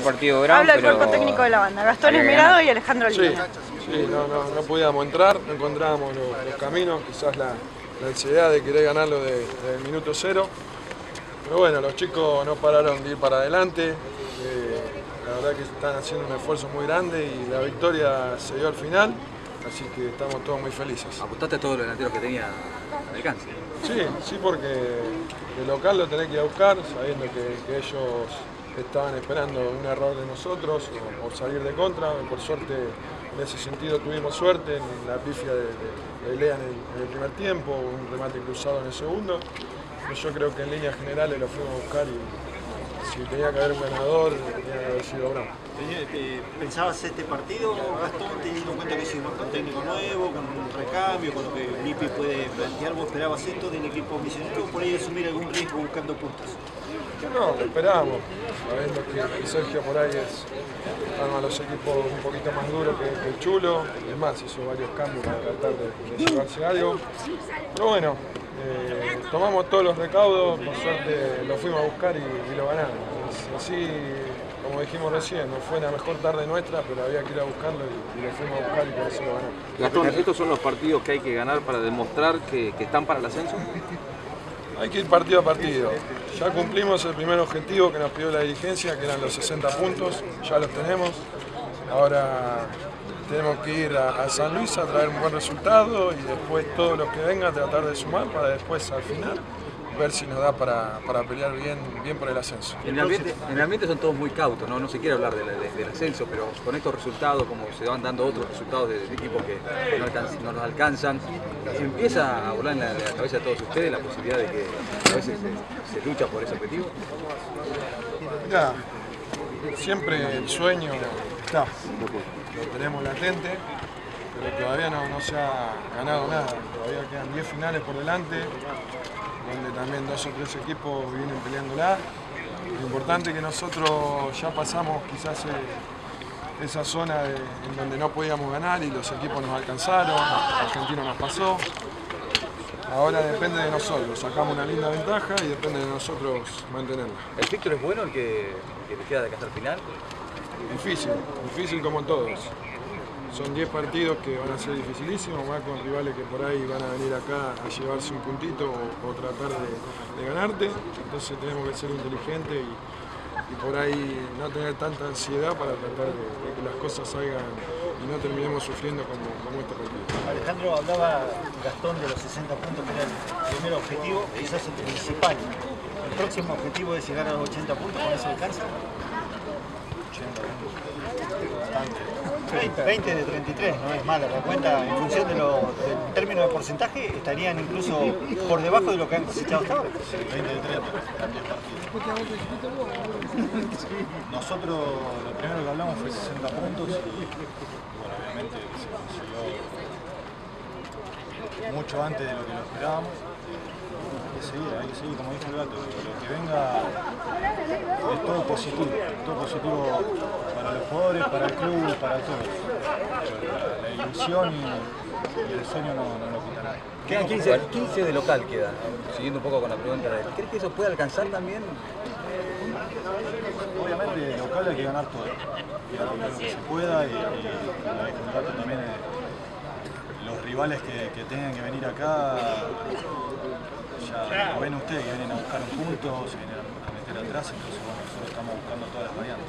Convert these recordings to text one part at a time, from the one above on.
partido Habla el pero cuerpo técnico de la banda, Gastón Esmerado y Alejandro Sí, Lima. sí, no, no, no podíamos entrar, no encontrábamos los, los caminos, quizás la, la ansiedad de querer ganarlo de- desde el minuto cero. Pero bueno, los chicos no pararon de ir para adelante. eh, la verdad que están haciendo un esfuerzo muy grande y la victoria se dio al final, así que estamos todos muy felices. Apostaste a todos los delanteros que tenía al alcance. Sí, sí, porque el local lo tenés que ir a buscar, sabiendo que, que ellos estaban esperando un error de nosotros o, salir de contra. Por suerte, en ese sentido tuvimos suerte en la pifia de, de- Lea en el, primer tiempo, un remate cruzado en el segundo. Yo creo que en líneas generales lo fuimos a buscar y si tenía que haber un ganador, tenía que haber sido Brown. Eh, ¿Pensabas este partido, Gastón, teniendo en cuenta que es un técnico nuevo, con un recambio, con lo que Lipi puede plantear? ¿Vos esperabas esto del equipo misionero o por ahí asumir algún riesgo buscando puntos? No, lo esperábamos, sabiendo que, Sergio por ahí es arma los equipos un poquito más duros que, el Chulo, es más, hizo varios cambios para tratar de, de llevarse algo. Pero bueno, eh, tomamos todos los recaudos, por suerte lo fuimos a buscar y, y lo ganamos. Así, como dijimos recién, no fue la mejor tarde nuestra, pero había que ir a buscarlo y, y lo fuimos a buscar y por eso lo ganamos. Gastón, ¿estos son los partidos que hay que ganar para demostrar que, que están para el ascenso? Hay que ir partido a partido. Ya cumplimos el primer objetivo que nos pidió la dirigencia, que eran los 60 puntos, ya los tenemos. Ahora tenemos que ir a, a San Luis a traer un buen resultado y después todos los que vengan tratar de sumar para después al final ver si nos da para, para pelear bien, bien por el ascenso. En el, ambiente, en el ambiente son todos muy cautos, ¿no? no se quiere hablar de la- de- del ascenso, pero con estos resultados, como se van dando otros resultados de, de equipos que no, nos alcanzan, se empieza a volar en la, cabeza de todos ustedes la posibilidad de que a veces se, se lucha por ese objetivo. Mirá, siempre el sueño está, lo tenemos latente, pero todavía no, no se ha ganado nada. Todavía quedan 10 finales por delante, donde también dos o tres equipos vienen peleándola. Lo importante es que nosotros ya pasamos quizás eh, esa zona en donde no podíamos ganar y los equipos nos alcanzaron, Argentino nos pasó. Ahora depende de nosotros, sacamos una linda ventaja y depende de nosotros mantenerla. ¿El Víctor es bueno el que, que queda de hasta final? Difícil, difícil como todos. Son 10 partidos que van a ser dificilísimos, más con rivales que por ahí van a venir acá a llevarse un puntito o, tratar de, ganarte. Entonces tenemos que ser inteligentes y, por ahí no tener tanta ansiedad para tratar de, de que las cosas salgan y no terminemos sufriendo como, como este partido. Alejandro hablaba Gastón de los 60 puntos, que era el primer objetivo, quizás el principal. El próximo objetivo es llegar a los 80 puntos, ¿con eso alcanza? 20, 20 de 33, no es mala la cuenta. En función de lo, del término de porcentaje, estarían incluso por debajo de lo que han cosechado hasta ahora. 20 de 30, Nosotros lo primero que hablamos fue 60 puntos. Y, bueno, obviamente se consiguió mucho antes de lo que lo esperábamos. Hay que seguir, hay que seguir, como dijo el gato, lo que venga es todo positivo, todo positivo para los jugadores, para el club, para todos. Pero la, la ilusión y, y el sueño no, no lo quita nadie. Quedan 15, 15 de local, quedan. Siguiendo un poco con la pregunta de él. ¿Crees que eso puede alcanzar también? Obviamente de local hay que ganar todo. Y lo que se pueda y, y dijo el gato también eh, los rivales que, que tengan que venir acá, ya lo ven ustedes que vienen a buscar un punto, se vienen a meter atrás, entonces bueno, nosotros estamos buscando todas las variantes.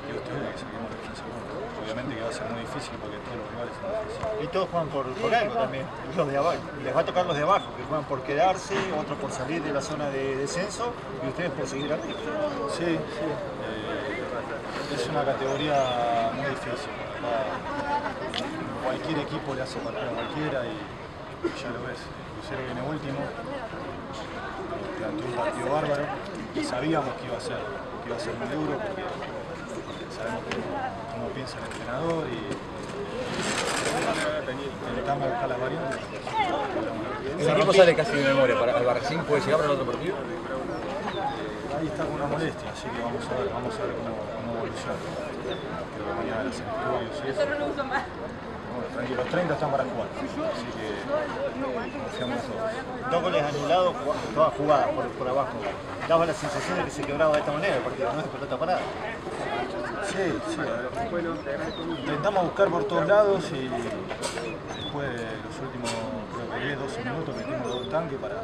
Y ustedes que saquemos los 15 puntos. Obviamente que va a ser muy difícil porque todos los rivales son difíciles. Y todos juegan por, por algo también, los de abajo. Les va a tocar los de abajo, que juegan por quedarse, otros por salir de la zona de descenso y ustedes por seguir arriba. Sí, sí. Eh, es una categoría muy difícil. Cualquier equipo le hace partido a cualquiera y ya lo ves. El Crucero viene último, planteó un partido bárbaro. Sabíamos que iba a ser, que iba a ser muy duro porque sabemos cómo, piensa el entrenador y intentamos buscar las variantes. El equipo sale casi de memoria. ¿Para Albarracín puede llegar para el otro partido? ahí está con una molestia, así que vamos a ver, vamos a ver cómo, cómo evoluciona. Que mañana las estudios y eso. Bueno, tranquilo, los 30 están para jugar, así que confiamos todos. Dos goles anulados, todas jugadas por, por abajo. Daba la sensación de que se quebraba de esta manera el partido, no es pelota parada. Sí, sí. Intentamos buscar por todos lados y después de los últimos, creo que 10, 12 minutos metimos dos tanques para,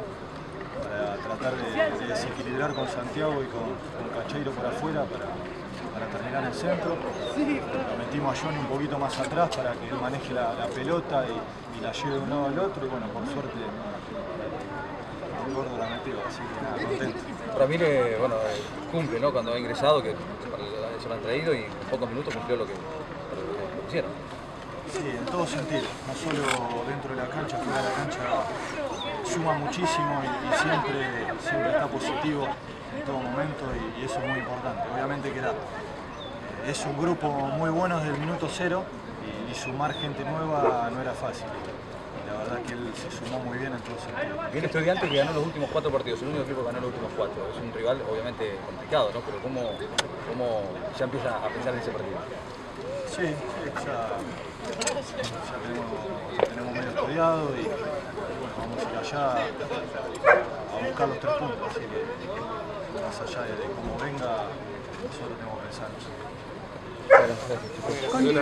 para tratar de, de desequilibrar con Santiago y con, con Cacheiro por afuera para, para terminar el centro. Lo metimos a Johnny un poquito más atrás para que él maneje la, la pelota y, y la lleve de un lado al otro y bueno, por suerte el gordo la metió, así que nada, contento. Ramírez, bueno, eh, cumple, ¿no? Cuando ha ingresado, que se lo han traído y en pocos minutos cumplió lo que, lo que hicieron. Sí, en todo sentido, no solo dentro de la cancha, fuera de la cancha, suma muchísimo y, y siempre, siempre está positivo en todo momento y, y eso es muy importante. Obviamente que era, es un grupo muy bueno desde el minuto cero y, y sumar gente nueva no era fácil. Y la verdad que él se sumó muy bien en todo sentido. Viene estudiante que ganó los últimos cuatro partidos, el único equipo que ganó los últimos cuatro. Es un rival obviamente complicado, ¿no? Pero ¿cómo, cómo ya empieza a pensar en ese partido? Sí, ya, ya tenemos, tenemos medio estudiado y, bueno, vamos a ir allá a buscar los tres puntos, así que más allá de cómo venga, nosotros tenemos que pensar. から早く出てこい。